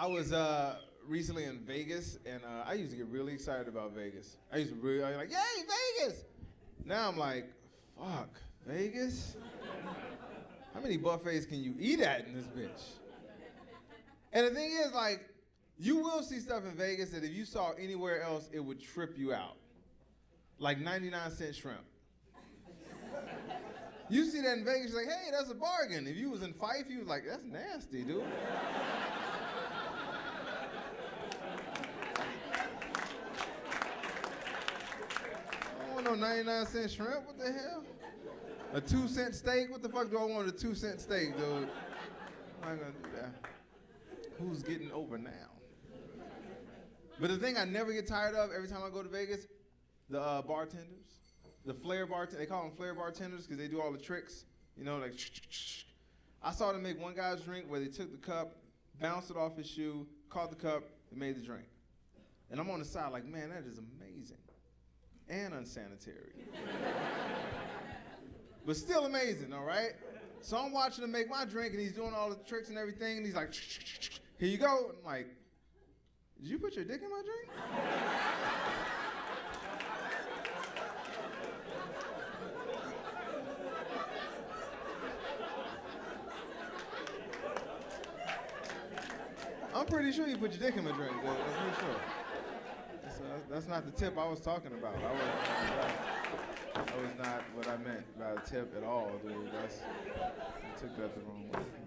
I was uh, recently in Vegas, and uh, I used to get really excited about Vegas. I used to really like, "Yay, Vegas!" Now I'm like, "Fuck, Vegas? How many buffets can you eat at in this bitch?" And the thing is, like, you will see stuff in Vegas that if you saw anywhere else, it would trip you out. Like 99 cent shrimp. You see that in Vegas, you're like, hey, that's a bargain. If you was in Fife, you was like, that's nasty, dude. I don't want no 99 cent shrimp. What the hell? A two cent steak? What the fuck do I want a two cent steak, dude? I'm gonna do that. Who's getting over now? But the thing I never get tired of every time I go to Vegas, the uh, bartenders, the flair bartenders. They call them flair bartenders because they do all the tricks. You know, like. I saw them make one guy's drink where they took the cup, bounced it off his shoe, caught the cup, and made the drink. And I'm on the side like, man, that is amazing and unsanitary. but still amazing, all right? So I'm watching him make my drink, and he's doing all the tricks and everything, and he's like, here you go. I'm like, did you put your dick in my drink? I'm pretty sure you put your dick in my drink. I'm pretty sure. That's, not the tip I was talking about. I was, that was not what I meant by a tip at all, dude. That's, I took that the wrong way.